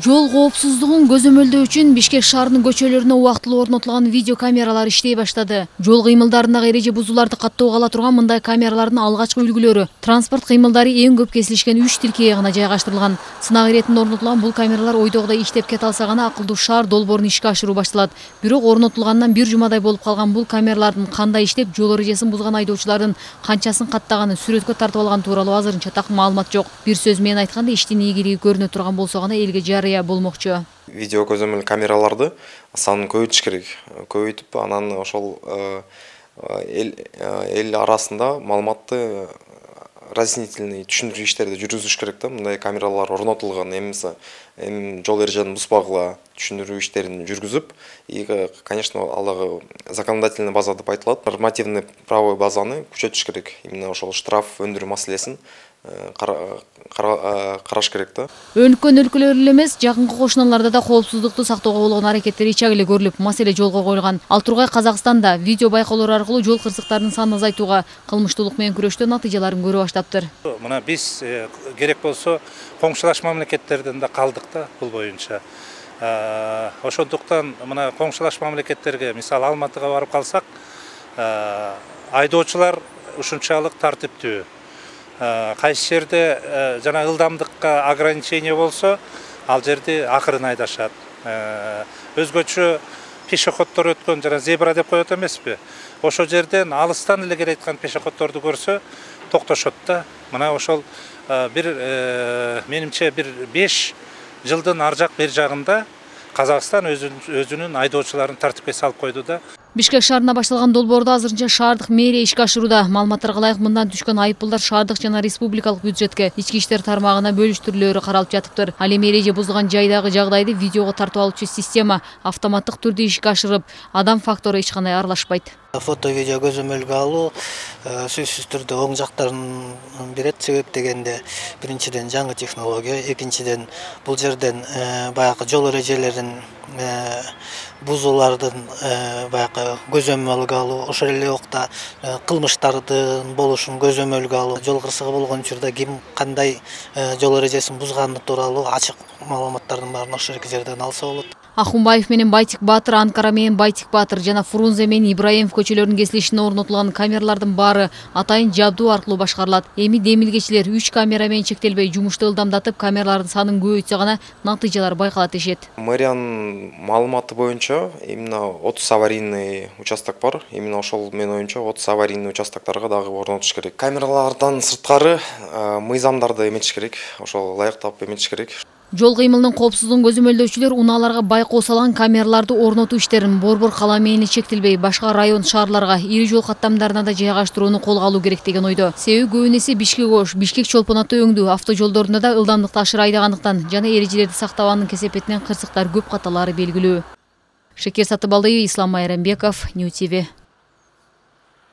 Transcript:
жол коопсуздугун көзөмөлдөө үчүн бишкек шаарынын көчөлөрүнө убактылуу орнотулган видео камералар иштей баштады. Жол кыймылдарындагы эреже бузууларды каттоого ала турган мындай камералардын алгачкы үлгүлөрү транспорт кыймылдары эң көп кесилишкен үч тилкеге гана жайгаштырылган сынак иретинде орнотулган бул камералар ойдогудай иштеп кете алса гана акылдуу шаар долбоорун ишке ашыруу башталат бирок орнотулгандан бир жумадай болуп калган бул камералардын кандай иштеп жол эрежесин бузган айдоочулардын канчасын каттаганын сүрөткө тартып алганы тууралуу азырынча так маалымат жок бир сөз менен айтканда иштин ийгилиги көрүнө турган болсо гана элге жарыя видео көзөмөл камераларды санын көбөйтүш керек. Көбөйтүп анан ошол эл эл арасында маалыматты разъяснительный түшүндүрүү иштерди жүргүзүш керек да. Мындай камералар орнотулган эмесе эми жол эрежени бузбагыла түшүндүрүү иштерин жүргүзүп и конечно ал дагы законодательный база деп айтылат. Нормативный правовой базаны күчөтүш керек. Именно ошол штраф өндүрүү маселесин караш керек да. Өнүккөн өлкөлөр эле эмес жакынкы кошуналарда да коопсуздукту сактоого болгон аракеттер ичак эле көрүлүп маселе жолго коюлган. Ал тургай казакстанда видео байкоолор аркылуу жол кырсыктарынын санын азайтууга кылмыштуулук менен күрөштө натыйжаларын көрө баштаптыр. Мына биз керек болсо коңшулаш мамлекеттерден да калдык да бул боюнча. Ошондуктан мына коңшулаш мамлекеттерге мисалы алматыга барып калсак айдоочулар ушунчалык тартиптүү кайсы жерде жана ылдамдыкка ограничение болсо ал жерде акырын айдашат өзгөчө пешеходдор өткөн жана зебра деп коет эмеспи ошол жерден алыстан эле келаткан пешеходдорду көрсө токтошот да. Мына ошол бир менимче бир беш жылдын ар жак бери жагында казакстан өзүнүн айдоочуларын тартипке салып койду да. Бишкек шаарына башталган долбоорду азырынча шаардык мэрия ишке ашырууда. Маалыматтарга ылайык мындан түшкөн айыппулдар шаардык жана республикалык бюджетке ички иштер тармагына бөлүштүрүлөөрү каралып жатыптыр. Ал эми эреже бузган жайдагы жагдайды видеого тартып алуучу система автоматтык түрдө ишке ашырып адам фактору эч кандай аралашпайт. Фото видео көзөмөлгө алуу сөзсүз түрдө оң жактарын берет себеп дегенде биринчиден жаңы технология экинчиден бул жерден баягы жол эрежелерин бузуулардын баягы көзөмөлгө алуу ошол эле убакта кылмыштардын болушун көзөмөлгө алуу жол кырсыгы болгон учурда ким кандай жол эрежесин бузганы тууралуу ачык маалыматтардын баарын ошол жерден алса болот акунбаев менен байтик баатыр анкара менен байтик баатыр жана фрунзе менен ибраимов көчөлөрүнүн кесилишине орнотулган камералардын баары атайын жабдуу аркылуу башкарылат. Эми демилгечилер үч камера менен чектелбей жумушту ылдамдатып камералардын санын көбөйтсө гана натыйжалар байкалат дешет. Мэриянын маалыматы боюнча именно отуз аварийный участок бар. Именно ошол менин оюмча отуз аварийный участокторго дагы орнотуш керек. Камералардан сырткары мыйзамдарды эметиш керек ошол ылайыктап эметиш керек. Жол кыймылынын коопсуздугун көзөмөлдөөчүлөр унааларга байкоо салган камераларды орнотуу иштерин борбор кала менен чектелбей башка район шаарларга ири жол каттамдарына да жайгаштырууну колго алуу керек деген ойдо себеби көбүн эсе бишкек ош бишкек чолпон ата өңдүү да ылдамдыкты ашыра айдагандыктан жана эрежелерди сактабаганын кесепетинен кырсыктар көп белгилүү ислам майрамбеков нью тв